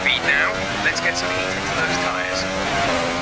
speed now. Let's get some heat into those tyres.